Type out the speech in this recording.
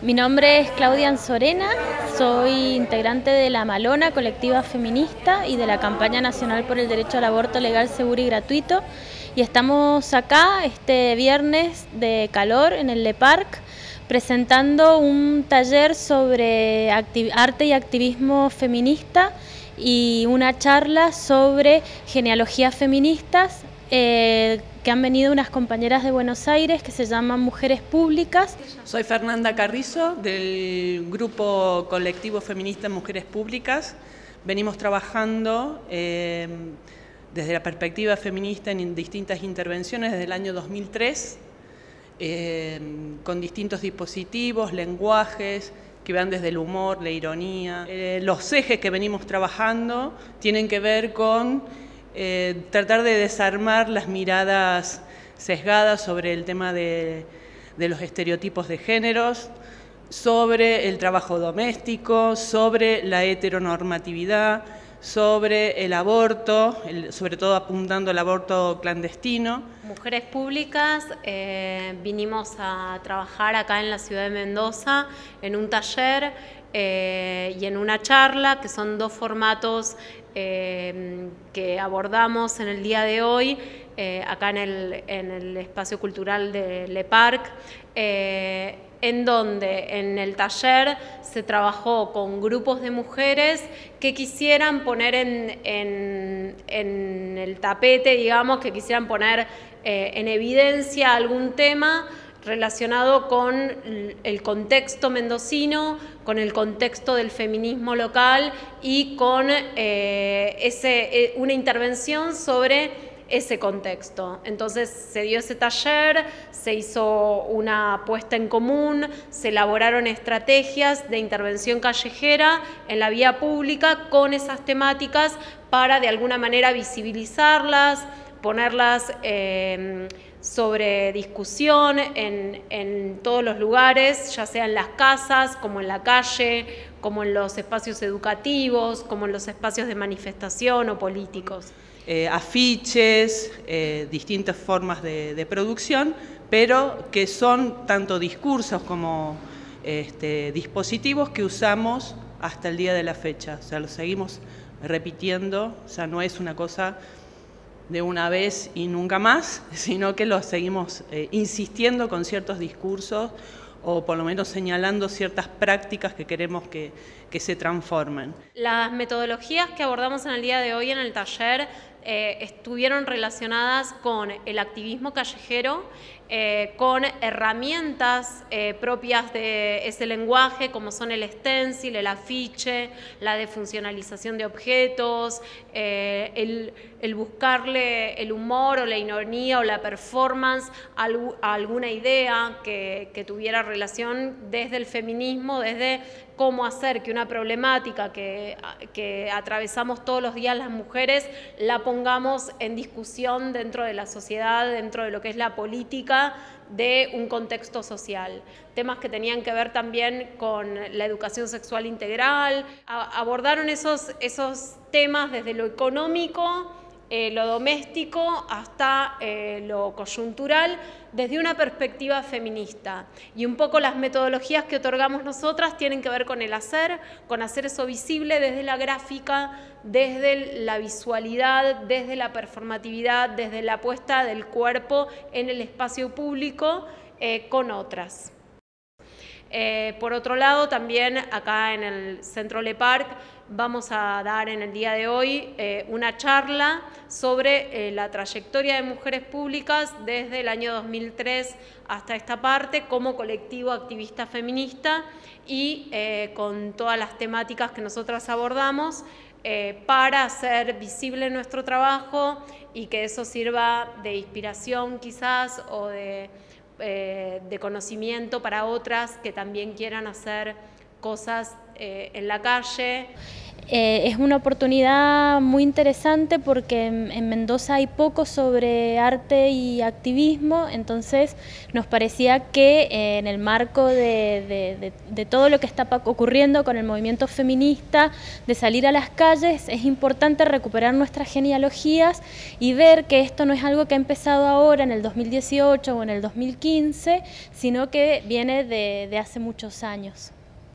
Mi nombre es Claudia Anzorena, soy integrante de la Malona, colectiva feminista, y de la campaña nacional por el derecho al aborto legal, seguro y gratuito. Y estamos acá este viernes de calor en el Le Parc presentando un taller sobre arte y activismo feminista y una charla sobre genealogías feministas eh, que han venido unas compañeras de Buenos Aires que se llaman Mujeres Públicas. Soy Fernanda Carrizo del grupo colectivo feminista Mujeres Públicas. Venimos trabajando eh, desde la perspectiva feminista en distintas intervenciones desde el año 2003, eh, con distintos dispositivos, lenguajes, que van desde el humor, la ironía. los ejes que venimos trabajando tienen que ver con eh, tratar de desarmar las miradas sesgadas sobre el tema de, los estereotipos de géneros, sobre el trabajo doméstico, sobre la heteronormatividad, sobre el aborto, sobre todo apuntando al aborto clandestino. Mujeres Públicas, eh, vinimos a trabajar acá en la ciudad de Mendoza en un taller eh, y en una charla, que son dos formatos eh, que abordamos en el día de hoy, eh, acá en el, espacio cultural de Le Parc, en donde en el taller se trabajó con grupos de mujeres que quisieran poner en, en el tapete, digamos, que quisieran poner en evidencia algún tema relacionado con el contexto mendocino, con el contexto del feminismo local y con eh, ese, eh, una intervención sobre ese contexto. Entonces se dio ese taller, se hizo una puesta en común, se elaboraron estrategias de intervención callejera en la vía pública con esas temáticas para de alguna manera visibilizarlas, ponerlas... Eh, sobre discusión en, todos los lugares, ya sea en las casas, como en la calle, como en los espacios educativos, como en los espacios de manifestación o políticos. Eh, afiches, eh, distintas formas de, producción, pero que son tanto discursos como este, dispositivos que usamos hasta el día de la fecha. O sea, lo seguimos repitiendo, o sea, no es una cosa de una vez y nunca más, sino que lo seguimos eh, insistiendo con ciertos discursos o por lo menos señalando ciertas prácticas que queremos que, que se transformen. Las metodologías que abordamos en el día de hoy en el taller eh, estuvieron relacionadas con el activismo callejero, eh, con herramientas eh, propias de ese lenguaje, como son el stencil, el afiche, la defuncionalización de objetos, el, buscarle el humor o la ironía o la performance a, alguna idea que, que tuviera relación desde el feminismo, desde cómo hacer que una problemática que, que, atravesamos todos los días las mujeres la pongamos en discusión dentro de la sociedad, dentro de lo que es la política de un contexto social. Temas que tenían que ver también con la educación sexual integral, abordaron esos, esos temas desde lo económico, eh, lo doméstico hasta eh, lo coyuntural desde una perspectiva feminista. Y un poco las metodologías que otorgamos nosotras tienen que ver con el hacer, con hacer eso visible desde la gráfica, desde la visualidad, desde la performatividad, desde la puesta del cuerpo en el espacio público eh, con otras. Por otro lado, también acá en el Centro Le Parc vamos a dar en el día de hoy eh, una charla sobre eh, la trayectoria de mujeres públicas desde el año 2003 hasta esta parte como colectivo activista feminista y eh, con todas las temáticas que nosotras abordamos para hacer visible nuestro trabajo y que eso sirva de inspiración quizás o de, de conocimiento para otras que también quieran hacer cosas en la calle. Eh, es una oportunidad muy interesante porque en, Mendoza hay poco sobre arte y activismo, entonces nos parecía que eh, en el marco de, todo lo que está ocurriendo con el movimiento feminista, de salir a las calles, es importante recuperar nuestras genealogías y ver que esto no es algo que ha empezado ahora en el 2018 o en el 2015, sino que viene de hace muchos años.